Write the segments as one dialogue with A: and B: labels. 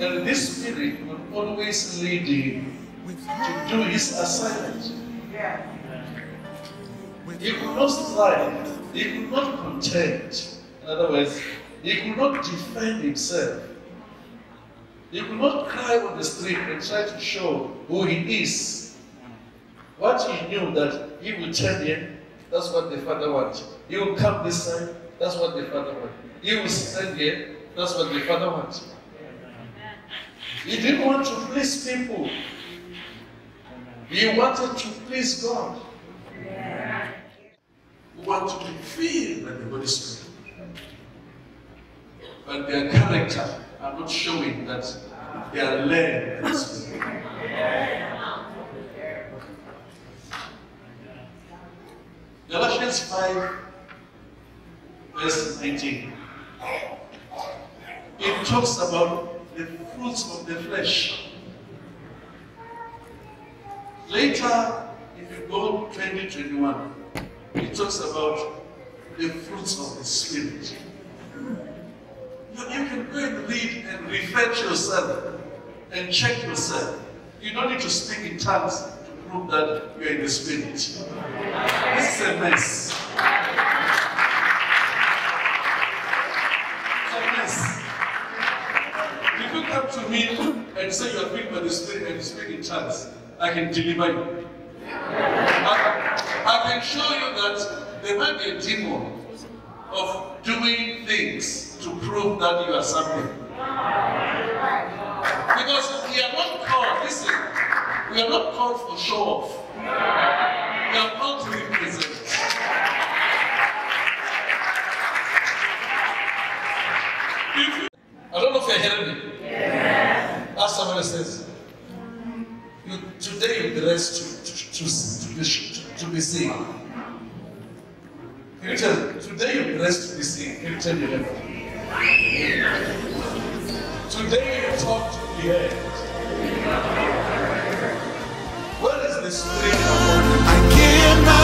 A: And this Spirit will always lead you to do His assignment. He could not strive. He could not contend. In other words, he could not defend himself. He could not cry on the street and try to show who he is. What he knew that he would here, that's what the father wants. He will come this side, that's what the father wants. He will stand here, that's what the father wants. He didn't want to please people. He wanted to please God. He wanted to be filled by the Holy Spirit. But their character are not showing that they are led by the Spirit. Galatians 5, verse 19. It talks about the fruits of the flesh. Later, if you go 2021, it talks about the fruits of the Spirit. You, you can go and read and refresh yourself and check yourself. You don't need to speak in tongues to prove that you are in the Spirit. This is a mess. And say you are filled by the Spirit and you speak in tongues, I can deliver you. I, I can show you that there might be a demon of doing things to prove that you are something. Because we are not called, listen, we are not called for show off. We are called to represent. I don't know if you're hearing me. As somebody says, you, today you'll be raised to, to, to, to, be, seen. Can you tell Today you'll be raised to be seen. Can you tell your neighbor? Today you talk to be heard. Where is the spirit of God?
B: I give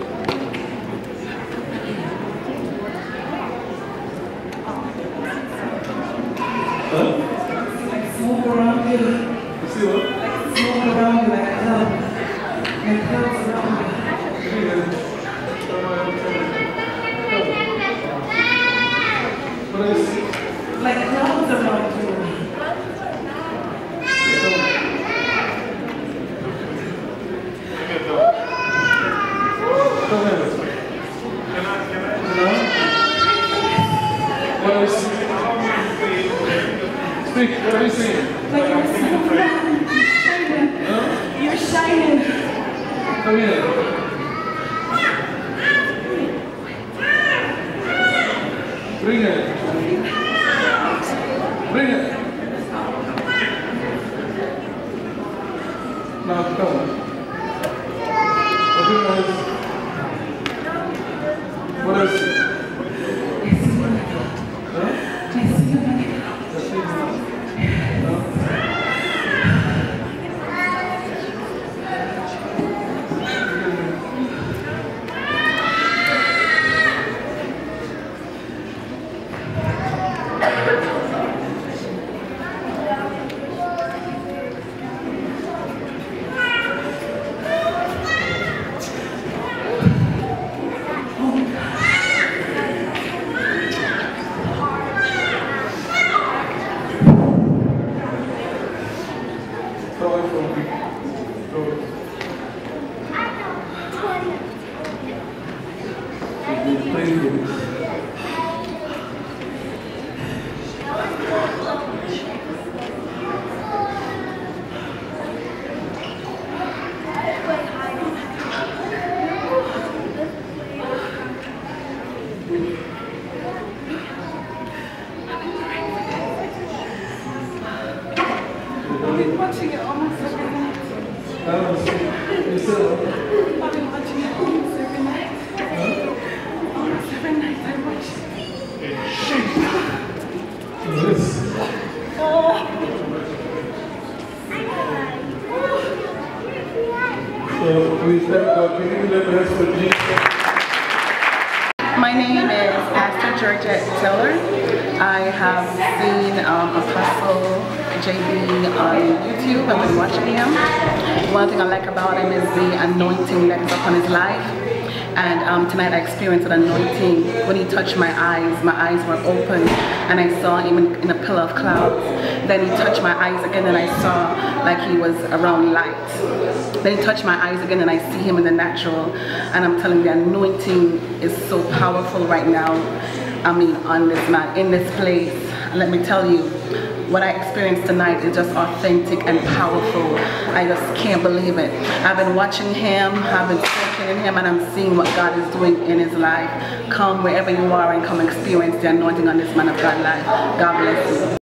C: smoke around you. Like smoke around you, like a cloud. Like clouds around you. Like clouds around you.
D: What I see
C: Speak, what are you saying?
E: Like you're so bright. Shining. Shining.
C: Come here. Bring it. Bring it. Now come. Open your Throw it from me. Games.
E: Been watching it almost every night.
C: Said?
E: I've been watching it almost every night. Almost every night I watch it.
C: This. For Jesus?
D: My name is Pastor Georgette Tiller. I have seen um, Apostle JB on YouTube. I've been watching him. One thing I like about him is the anointing that is upon his life. And um, tonight I experienced an anointing when he touched my eyes. My eyes were open and I saw him in, in a pillar of clouds. Then he touched my eyes again and I saw like he was around light. Then he touched my eyes again and I see him in the natural. And I'm telling you, the anointing is so powerful right now. I mean, on this man, in this place. Let me tell you, what I experienced tonight is just authentic and powerful. I just can't believe it. I've been watching him, I've been soaking in him, and I'm seeing what God is doing in his life. Come wherever you are and come experience the anointing on this man of God life. God bless you.